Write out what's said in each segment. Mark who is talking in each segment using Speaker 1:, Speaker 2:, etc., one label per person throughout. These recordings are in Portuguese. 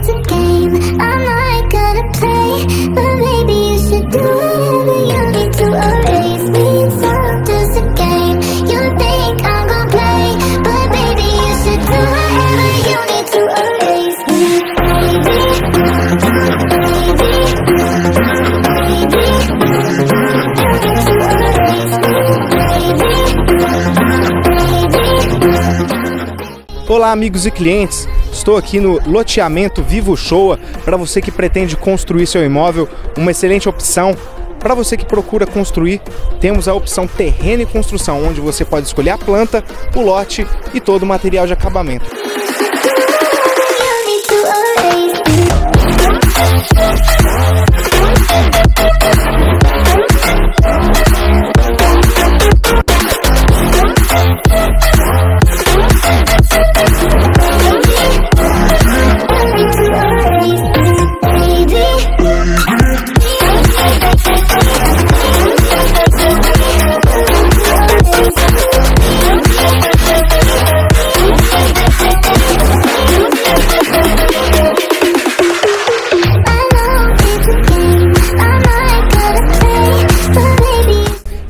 Speaker 1: it's a game. I'm
Speaker 2: Olá, amigos e clientes. Estou aqui no loteamento Vivo Showa para você que pretende construir seu imóvel, uma excelente opção. Para você que procura construir, temos a opção terreno e construção, onde você pode escolher a planta, o lote e todo o material de acabamento.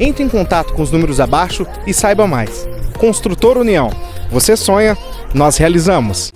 Speaker 2: Entre em contato com os números abaixo e saiba mais. Construtor União. Você sonha, nós realizamos.